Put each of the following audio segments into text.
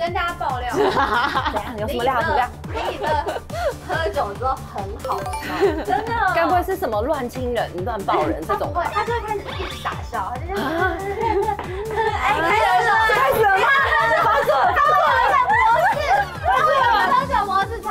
跟大家爆料，怎样？有什么料？什么料？你的喝酒之后很好笑，真的。该不会是什么乱亲人、乱抱人这种？不会，他就会开始一直傻笑，他就这样。哎，开始了，开始了，发作了，发作了，模式，发作了，喝酒模式超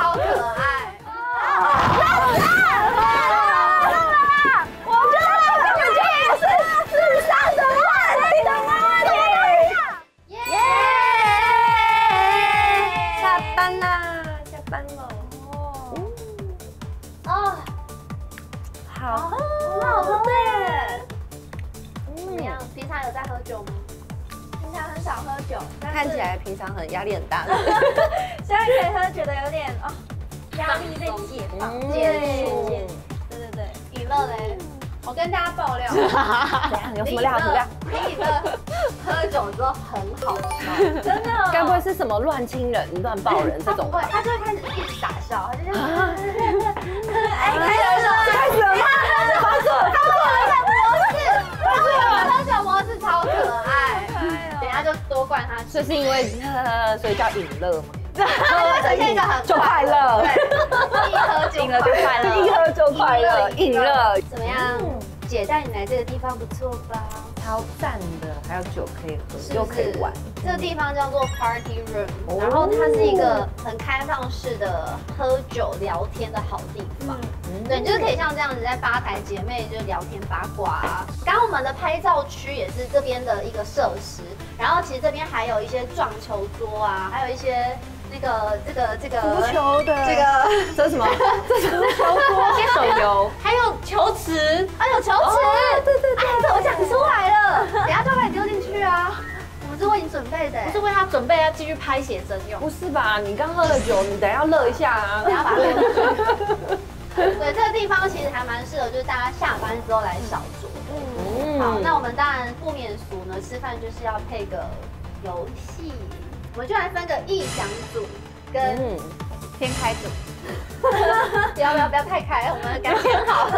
看起来平常很压力很大，现在可以喝，觉得有点哦，压力被解放、解除。对对对，娱乐嘞，我跟大家爆料，怎样？有什么料？什么料？你的喝酒之后很好笑，真的。该不会是什么乱亲人、乱抱人这种？不会，他就会开始一直傻笑，他就这样。哎，开始了，开始了，发作了，发作了，模式，发作了，喝酒模式超可爱。等下就多灌他，这是因为呃，所以叫饮乐嘛，喝着饮很就快乐，一喝就快乐，一喝就快乐，饮乐怎么样？姐带你来这个地方不错吧？超赞的，还有酒可以喝，又可以玩。这个地方叫做 Party Room，然后它是一个很开放式的喝酒聊天的好地方。嗯对，就是可以像这样子在吧台姐妹就聊天八卦。刚刚我们的拍照区也是这边的一个设施，然后其实这边还有一些撞球桌啊，还有一些那个这个这个足球的这个这是什么？这 是足球桌，手游，还有球池，还有球池，对对对，这我讲出来了，等下就把你丢进去啊。我们是为你准备的，不是为他准备要继续拍写真用。不是吧？你刚喝了酒，你等下要热一下啊，等下把它。对，这个地方其实还蛮适合，就是大家下班之后来小酌。嗯，好，那我们当然不免俗呢，吃饭就是要配个游戏，我们就来分个臆想组跟天开组。不要不要不要太开，我们感情好。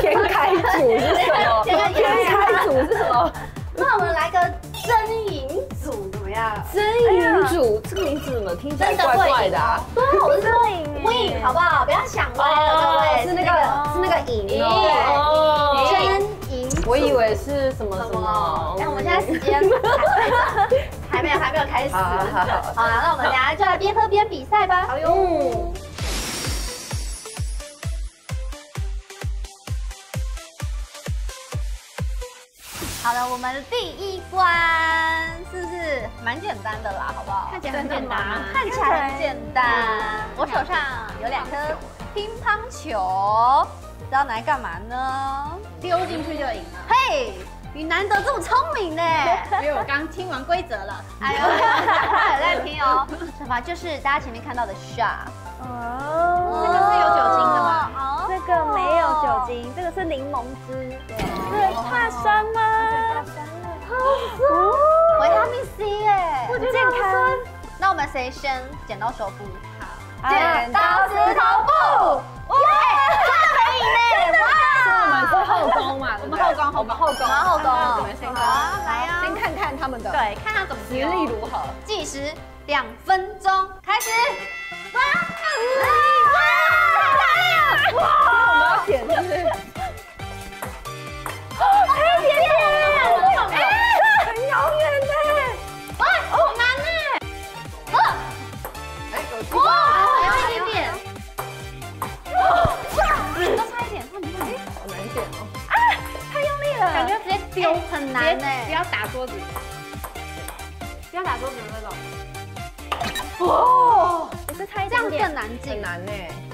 天开组是什么？天开组是什么？那我们来个真赢组怎么样？真赢组这个名字怎么听起来怪怪的啊？对，我是说影，win 好不好？不要想歪了，各位。是那个是那个赢哦，真赢。我以为是什么什么。哎，我们现在时间 还没有还没有开始。好，好，好。好那我们等下就来边喝边比赛吧。好哟。好了，我们第一关是蛮简单的啦？好不好？看起来很简单，看起来很简单。我手上有两颗乒乓球，知道拿来干嘛呢？丢进去就赢了。嘿，你难得这么聪明呢，因为我刚听完规则了。哎呦，有在听哦。惩罚就是大家前面看到的 shot。哦，这个是有酒精的吗？哦，这个没有酒精，这个是柠檬汁。对，怕酸谁先剪刀手布？好，剪刀石头布。耶，可以呢！哇，我们是后宫嘛，我们后宫，我们后宫，后宫。我们先看，来呀，先看看他们的，对，看他怎么实力如何。计时两分钟，开始。哇，哇，太厉害了！哇，我们要剪，是很难呢，不要打桌子，不要打桌子的那种。哦，也是差一点点，这样更难进，很难呢。哦，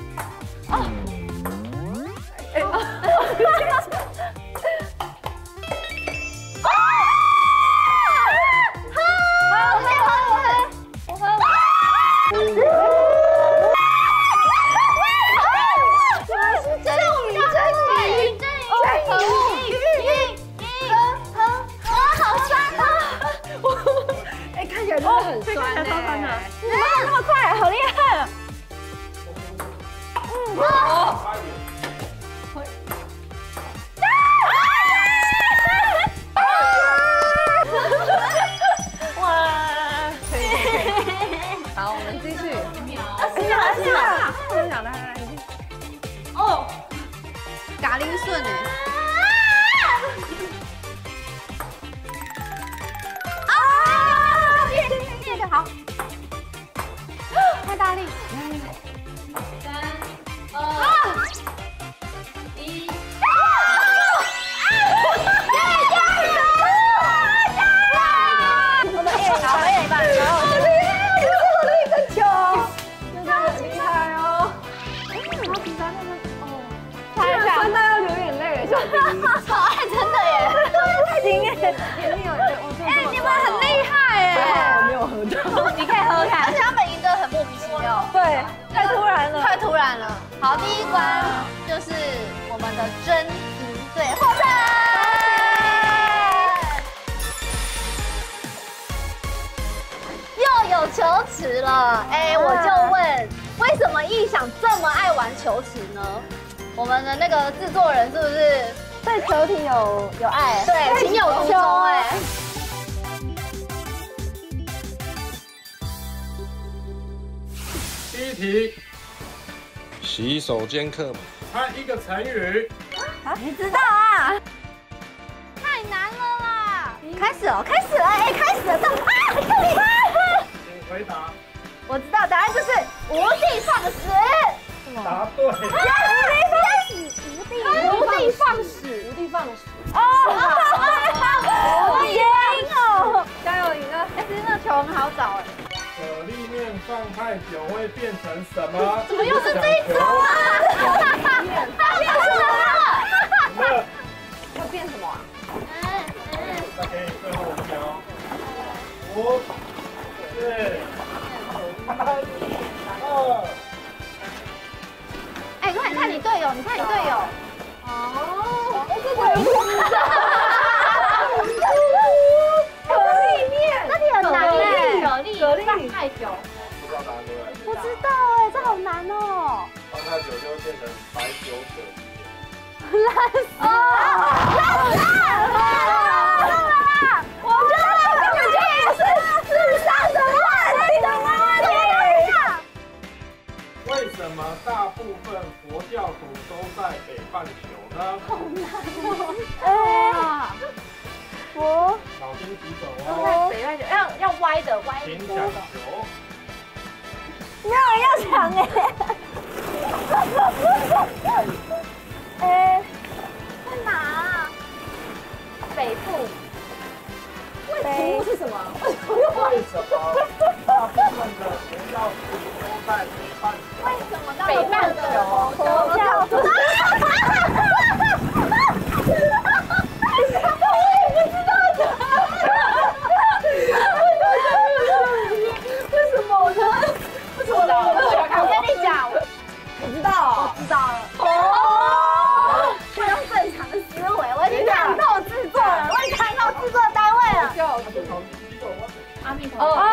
三二一。我的叶好，我也一半，然后。真的要流眼泪了，小弟，超爱，真的耶，哎，你们很厉害哎，我没有喝到，你可以喝看，对，太突然了，太突然了。好，第一关就是我们的真赢队获胜，又有球池了，哎，我就问，为什么异想这么爱玩球池呢？我们的那个制作人是不是对球体有有爱？对，情有独钟哎。一题，洗手间课，猜一个成语。啊，你知道啊？太难了啦！开始哦，开始了，哎，开始了，到啊，很厉害！请回答。我知道答案就是无地放矢。答对。无地放矢，无地放矢。哦，好赢哦！加油，赢了！哎，其实那球很好找哎。放太久会变成什么？怎么又是这一种啊？变什么？会变什么啊？再给你最后五秒。五、四、三、二。哎，快看你队友，你看你队友。哦，哎，这个有可丽面，这里很难哎，可丽可丽放太久，好难哦。放太久就会变成白酒可丽面。烂死没有人要抢哎！哎，在哪啊？北部。题目是什么？为什么？为什么？北半球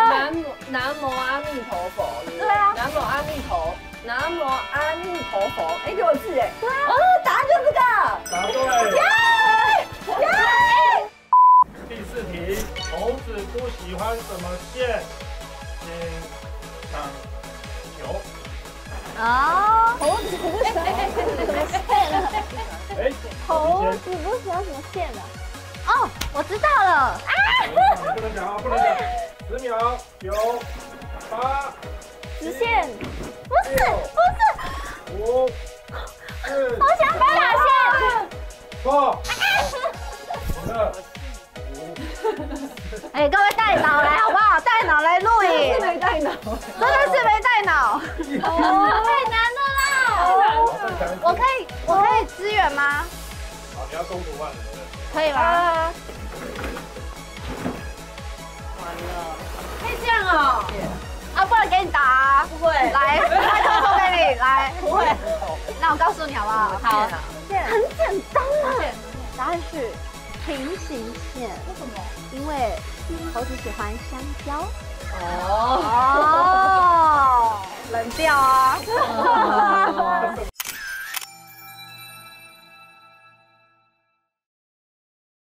南无南无阿弥陀佛。对啊，南无阿弥陀，南无阿弥陀佛。哎，给我字哎。对啊，答案就这个。答对。耶耶。第四题，猴子不喜欢什么线？请抢球。啊，猴子不喜欢什么线了？哎，猴子不喜欢什么线了？哦，我知道了。啊！不能讲啊，不能讲。十秒，九、八、直线，不是，不是。五、四。我想把哪线？错。二、五。哎，各位带脑来好不好？带脑来录影。没带脑，真的是没带脑。哦，太难了啦！我可以，我可以支援吗？好，你要中途换人。可以吗？这样哦。啊，不然给你答。不会。来，来，偷偷给你来。不会。那我告诉你好不好？好。很简单啊。答案是平行线。为什么？因为猴子喜欢香蕉。哦。哦。冷掉啊。